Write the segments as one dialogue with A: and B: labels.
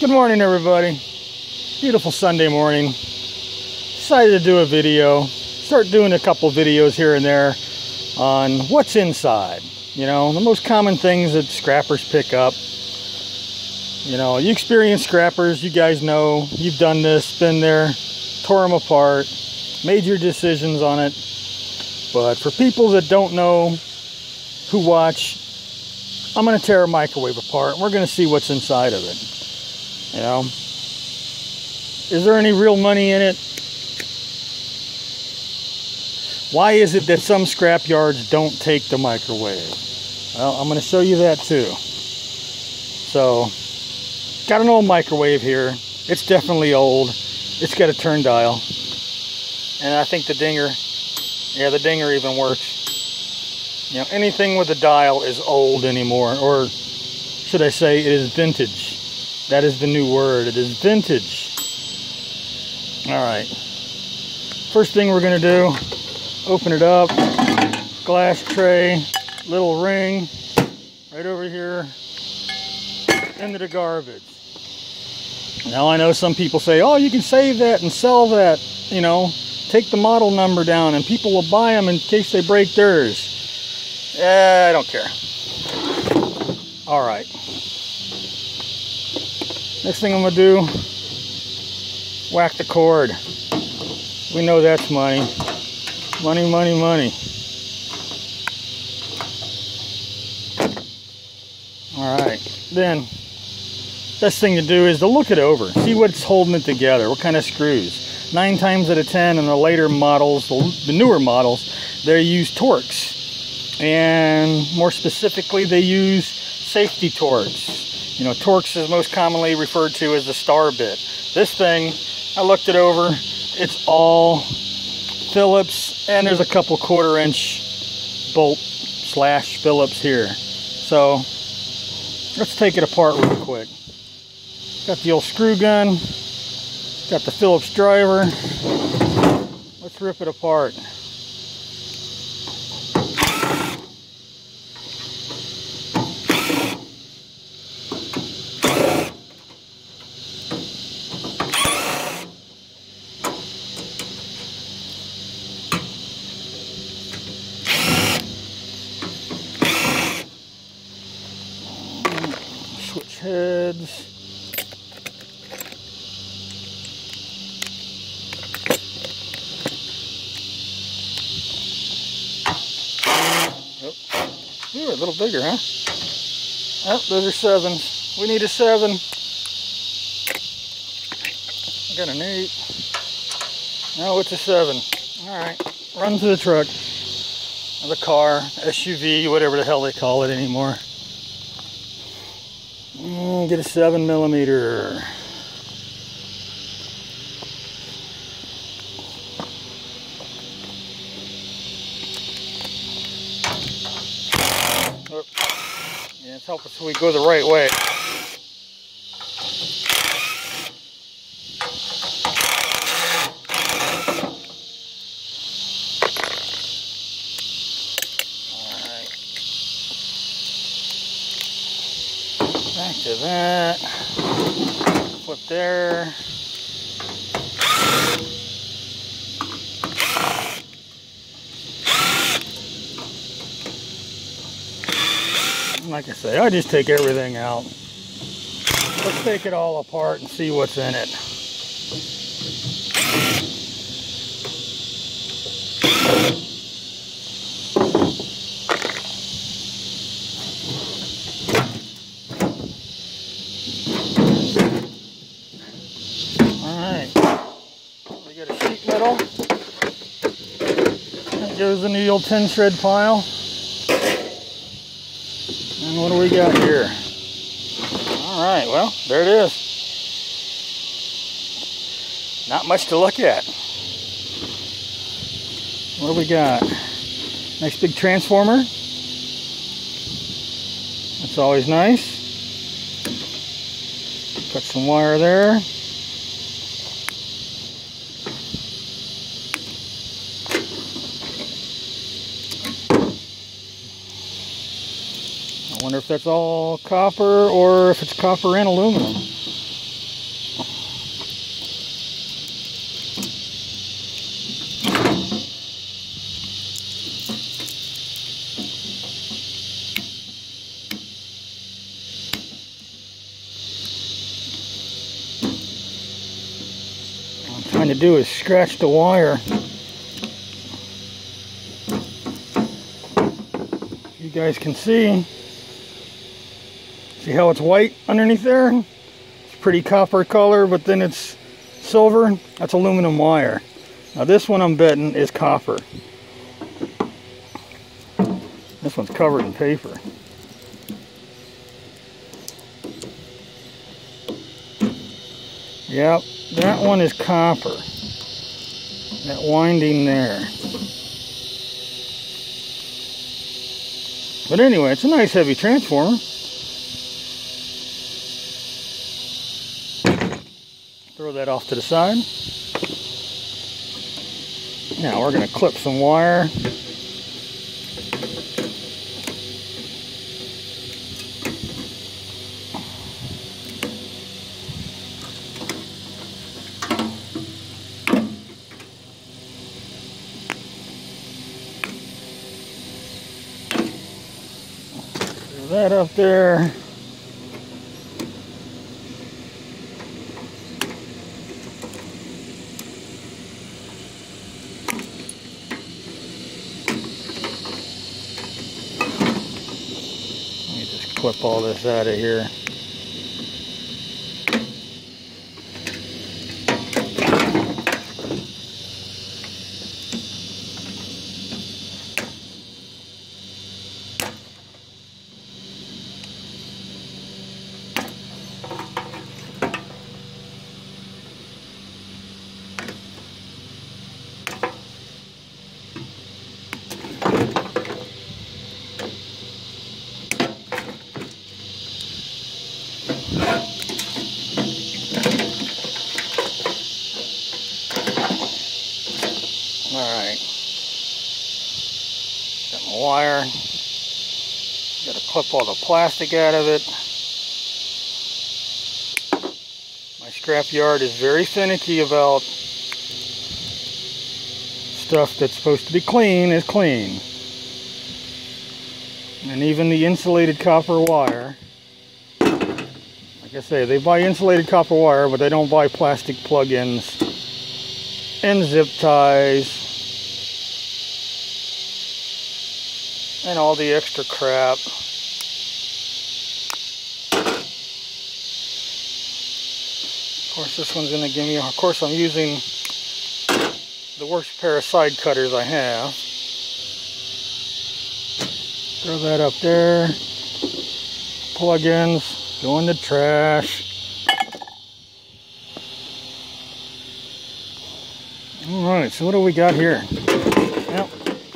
A: Good morning, everybody. Beautiful Sunday morning. Decided to do a video. Start doing a couple videos here and there on what's inside. You know, the most common things that scrappers pick up. You know, you experience scrappers, you guys know, you've done this, been there, tore them apart, made your decisions on it. But for people that don't know, who watch, I'm going to tear a microwave apart. We're going to see what's inside of it. You know, is there any real money in it? Why is it that some scrap yards don't take the microwave? Well, I'm going to show you that too. So, got an old microwave here. It's definitely old. It's got a turn dial. And I think the dinger, yeah, the dinger even works. You know, anything with a dial is old anymore. Or should I say, it is vintage. That is the new word. It is vintage. All right. First thing we're going to do, open it up. Glass tray, little ring, right over here, into the garbage. Now I know some people say, oh, you can save that and sell that, you know, take the model number down and people will buy them in case they break theirs. Eh, I don't care. All right. Next thing I'm gonna do, whack the cord. We know that's money. Money, money, money. All right, then best thing to do is to look it over, see what's holding it together, what kind of screws. Nine times out of 10 in the later models, the, newer models, they use Torx. And more specifically, they use safety Torx you know, Torx is most commonly referred to as the star bit. This thing, I looked it over, it's all Phillips, and there's a couple quarter inch bolt slash Phillips here. So, let's take it apart real quick. Got the old screw gun, got the Phillips driver. Let's rip it apart. heads. Oh, ooh, a little bigger, huh? Oh, those are sevens. We need a seven. I got an eight. Now it's a seven. All right, run to the truck, the car, SUV, whatever the hell they call it anymore. Mm, get a seven millimeter. We go the right way. Back to that. Flip there. Like I say, I just take everything out. Let's take it all apart and see what's in it. Alright, we got a sheet metal. That goes in the old tin shred pile. What do we got here? All right, well, there it is. Not much to look at. What do we got? Nice big transformer. That's always nice. Got some wire there. wonder if that's all copper or if it's copper and aluminum. to do is scratch the wire. You guys can see See how it's white underneath there? It's pretty copper color, but then it's silver. That's aluminum wire. Now this one I'm betting is copper. This one's covered in paper. Yep, that one is copper. That winding there. But anyway, it's a nice heavy transformer. Throw that off to the side. Now we're going to clip some wire. that up there. Clip all this out of here. Alright. Got my wire. Got to clip all the plastic out of it. My scrap yard is very finicky about stuff that's supposed to be clean is clean. And even the insulated copper wire. Like I say, they buy insulated copper wire, but they don't buy plastic plug-ins and zip ties and all the extra crap. This one's going to give me, of course I'm using the worst pair of side cutters I have. Throw that up there. Plug-ins, go in the trash. Alright, so what do we got here?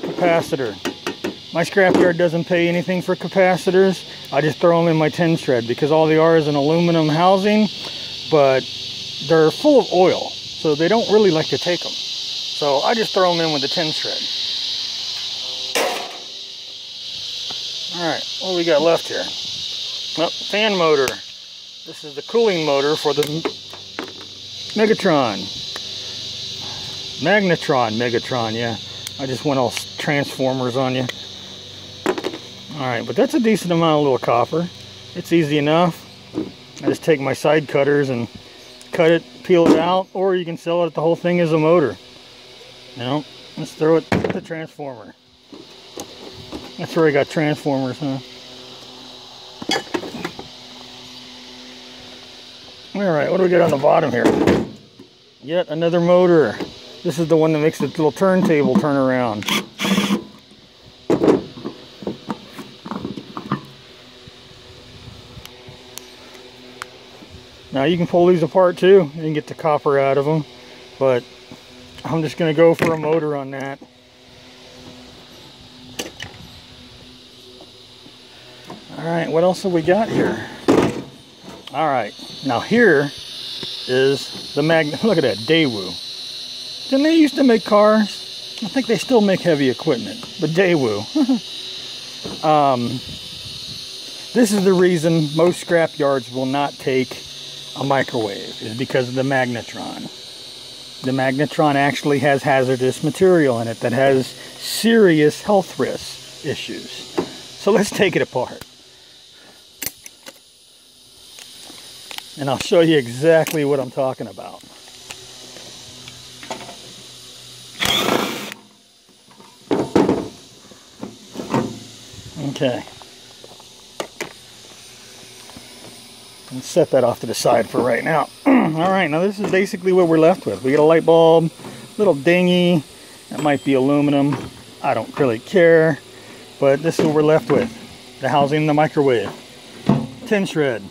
A: Capacitor. My scrapyard doesn't pay anything for capacitors. I just throw them in my tin shred because all they are is an aluminum housing, but they're full of oil, so they don't really like to take them. So I just throw them in with the tin shred. Alright, what we got left here? Well, fan motor. This is the cooling motor for the Megatron. Magnetron, Megatron, yeah. I just went all transformers on you. Alright, but that's a decent amount of little copper. It's easy enough. I just take my side cutters and cut it, peel it out, or you can sell it the whole thing as a motor. Now, let's throw it at the transformer. That's where I got transformers, huh? Alright, what do we got on the bottom here? Yet another motor. This is the one that makes the little turntable turn around. Now you can pull these apart too and get the copper out of them, but I'm just going to go for a motor on that. Alright, what else have we got here? Alright, now here is the magnet. Look at that, Daewoo. Didn't they used to make cars? I think they still make heavy equipment, but Daewoo. um, this is the reason most scrap yards will not take a microwave is because of the magnetron. The magnetron actually has hazardous material in it that has serious health risk issues. So let's take it apart. And I'll show you exactly what I'm talking about. Okay. And set that off to the side for right now. All right, now this is basically what we're left with. We got a light bulb, little dingy. That might be aluminum. I don't really care. But this is what we're left with. The housing the microwave. Tin shred.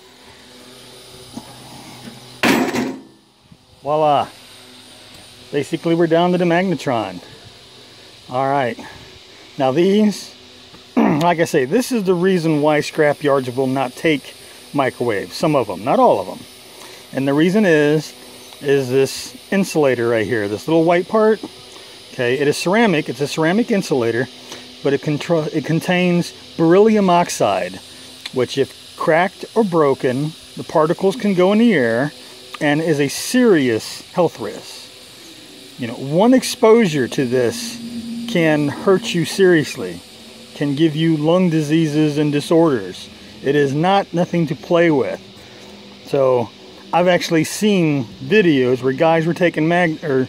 A: Voila. Basically, we're down to the magnetron. All right. Now these, like I say, this is the reason why scrap yards will not take microwaves. Some of them, not all of them. And the reason is, is this insulator right here, this little white part. Okay, it is ceramic. It's a ceramic insulator, but it, it contains beryllium oxide, which if cracked or broken, the particles can go in the air and is a serious health risk. You know, one exposure to this can hurt you seriously, can give you lung diseases and disorders. It is not nothing to play with. So I've actually seen videos where guys were taking mag or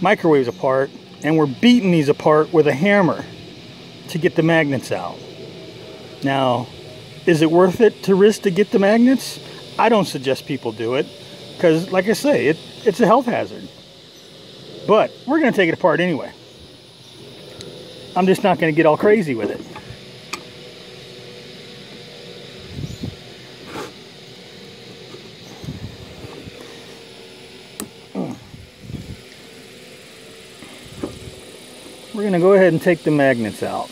A: microwaves apart and were beating these apart with a hammer to get the magnets out. Now, is it worth it to risk to get the magnets? I don't suggest people do it because, like I say, it, it's a health hazard. But we're going to take it apart anyway. I'm just not going to get all crazy with it. We're going to go ahead and take the magnets out.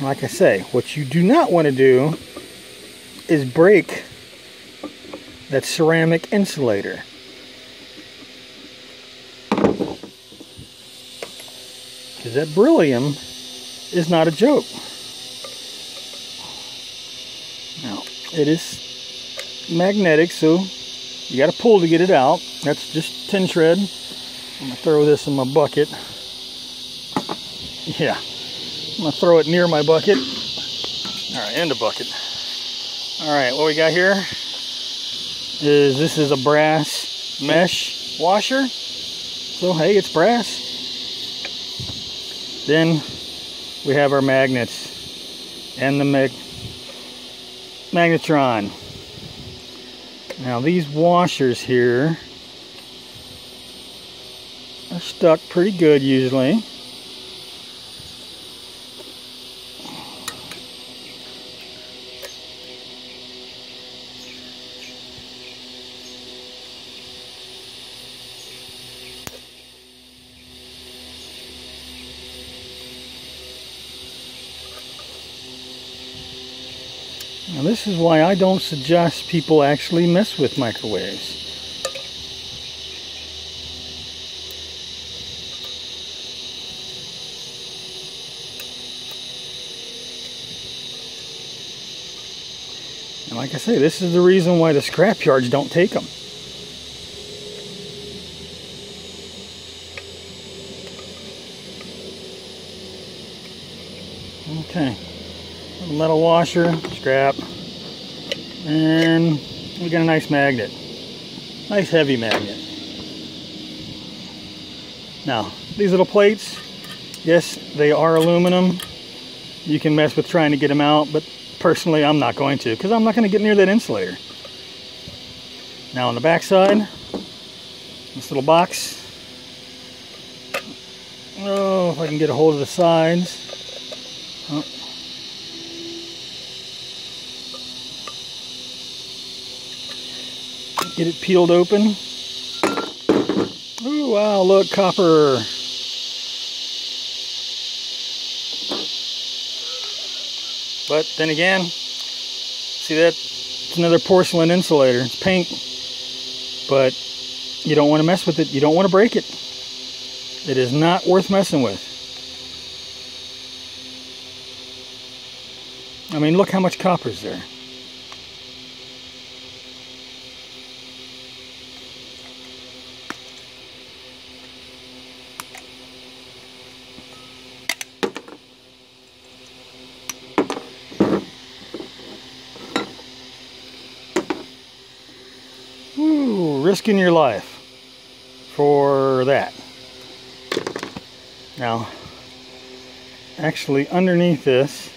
A: like I say, what you do not want to do is break that ceramic insulator. Because that beryllium is not a joke. It is magnetic, so you got to pull to get it out. That's just tin shred. I'm going to throw this in my bucket. Yeah, I'm gonna throw it near my bucket. All right, in the bucket. All right, what we got here is this is a brass mesh washer. So hey, it's brass. Then we have our magnets and the mag magnetron. Now these washers here are stuck pretty good usually. Now this is why I don't suggest people actually mess with microwaves. And like I say, this is the reason why the scrap yards don't take them. Okay metal washer, scrap, and we got a nice magnet. Nice heavy magnet. Now, these little plates, yes, they are aluminum. You can mess with trying to get them out, but personally, I'm not going to, because I'm not going to get near that insulator. Now on the back side, this little box. Oh, if I can get a hold of the sides. Get it peeled open. Oh wow, look, copper. But then again, see that? It's another porcelain insulator. It's pink. But you don't want to mess with it. You don't want to break it. It is not worth messing with. I mean, look how much copper is there. Risking your life for that. Now, actually underneath this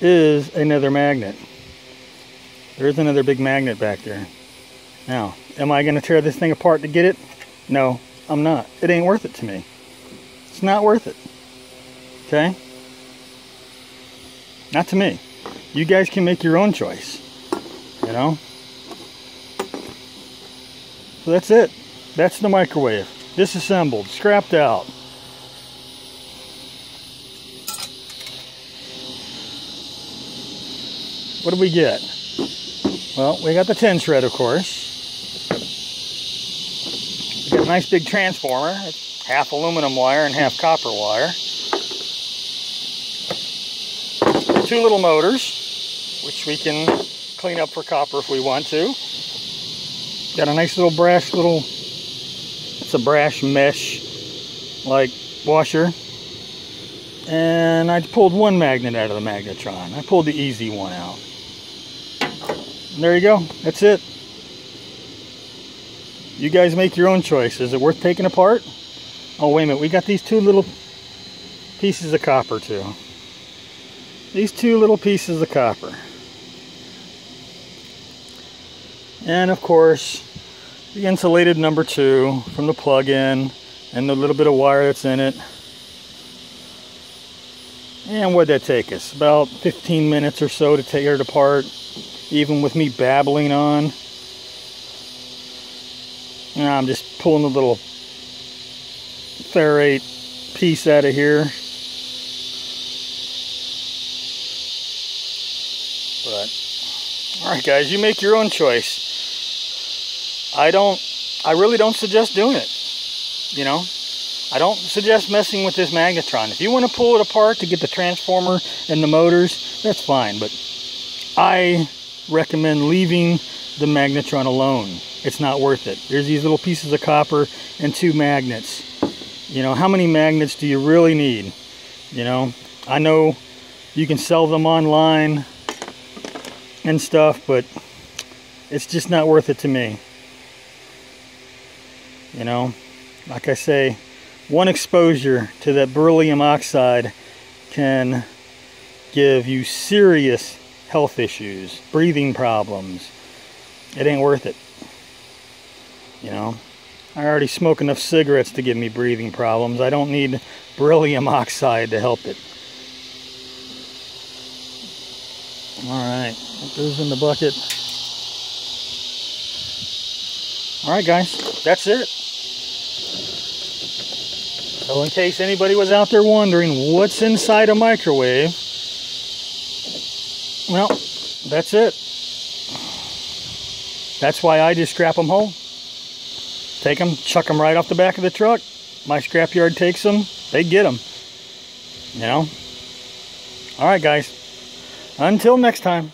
A: is another magnet. There's another big magnet back there. Now, am I going to tear this thing apart to get it? No, I'm not. It ain't worth it to me. It's not worth it. Okay? Not to me. You guys can make your own choice. You know? So that's it. That's the microwave. Disassembled, scrapped out. What do we get? Well, we got the tin shred, of course. We got a nice big transformer. It's half aluminum wire and half copper wire. Two little motors, which we can clean up for copper if we want to. Got a nice little brass little, it's a brass mesh like washer. And I pulled one magnet out of the magnetron. I pulled the easy one out. And there you go. That's it. You guys make your own choice. Is it worth taking apart? Oh, wait a minute. We got these two little pieces of copper, too. These two little pieces of copper. And, of course, the insulated number two from the plug-in and the little bit of wire that's in it. And what'd that take us? About 15 minutes or so to tear it apart even with me babbling on. Now I'm just pulling the little ferrite piece out of here. But, alright guys, you make your own choice. I don't, I really don't suggest doing it. You know, I don't suggest messing with this magnetron. If you want to pull it apart to get the transformer and the motors, that's fine. But I recommend leaving the magnetron alone. It's not worth it. There's these little pieces of copper and two magnets. You know, how many magnets do you really need? You know, I know you can sell them online and stuff, but it's just not worth it to me. You know, like I say, one exposure to that beryllium oxide can give you serious health issues, breathing problems. It ain't worth it. You know, I already smoke enough cigarettes to give me breathing problems. I don't need beryllium oxide to help it. Alright, that goes in the bucket. Alright guys, that's it. So in case anybody was out there wondering what's inside a microwave, well, that's it. That's why I just scrap them whole. Take them, chuck them right off the back of the truck. My scrapyard takes them, they get them. You know? All right, guys. Until next time.